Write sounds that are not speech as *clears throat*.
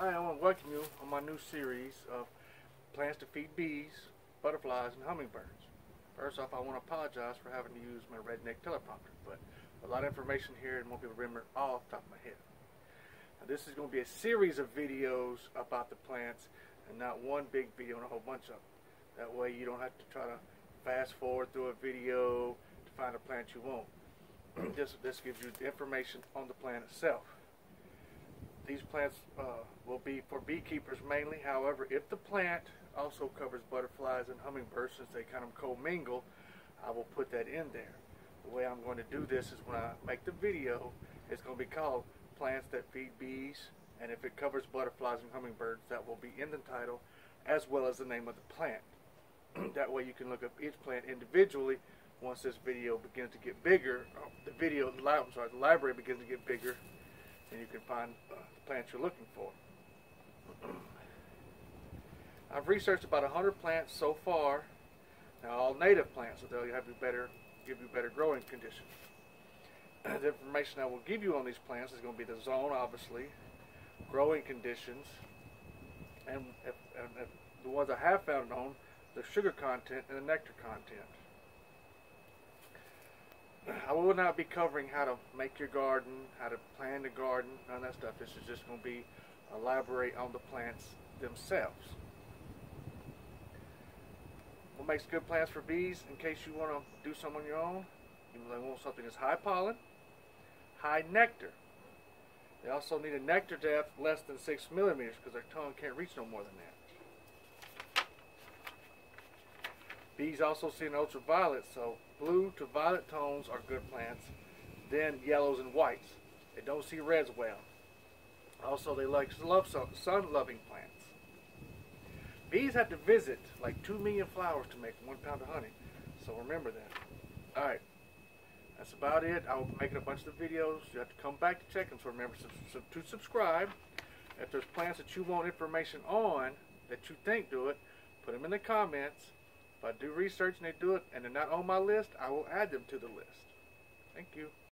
Hi, I want to welcome you on my new series of plants to feed bees, butterflies, and hummingbirds. First off, I want to apologize for having to use my redneck teleprompter, but a lot of information here and won't be able to remember all off the top of my head. Now, this is going to be a series of videos about the plants and not one big video and a whole bunch of them. That way you don't have to try to fast forward through a video to find a plant you want. *clears throat* this, this gives you the information on the plant itself. These plants uh, will be for beekeepers mainly. However, if the plant also covers butterflies and hummingbirds, since they kind of commingle, I will put that in there. The way I'm going to do this is when I make the video, it's going to be called Plants That Feed Bees, and if it covers butterflies and hummingbirds, that will be in the title, as well as the name of the plant. *clears throat* that way you can look up each plant individually once this video begins to get bigger, uh, the video, I'm sorry, the library begins to get bigger, and you can find uh, the plants you're looking for. *clears throat* I've researched about 100 plants so far. Now all native plants, so they'll have you better, give you better growing conditions. *clears throat* the information I will give you on these plants is going to be the zone, obviously, growing conditions, and, and if the ones I have found on, the sugar content and the nectar content. I will not be covering how to make your garden, how to plan the garden, none of that stuff. This is just going to be elaborate on the plants themselves. What makes good plants for bees, in case you want to do some on your own, you want something that's high pollen, high nectar. They also need a nectar depth less than 6 millimeters because their tongue can't reach no more than that. Bees also see an ultraviolet, so blue to violet tones are good plants, then yellows and whites. They don't see reds well. Also, they like sun-loving plants. Bees have to visit like 2 million flowers to make one pound of honey, so remember that. Alright, that's about it. I'll be making a bunch of videos. You have to come back to check them, so remember to subscribe. If there's plants that you want information on, that you think do it, put them in the comments if I do research and they do it and they're not on my list, I will add them to the list. Thank you.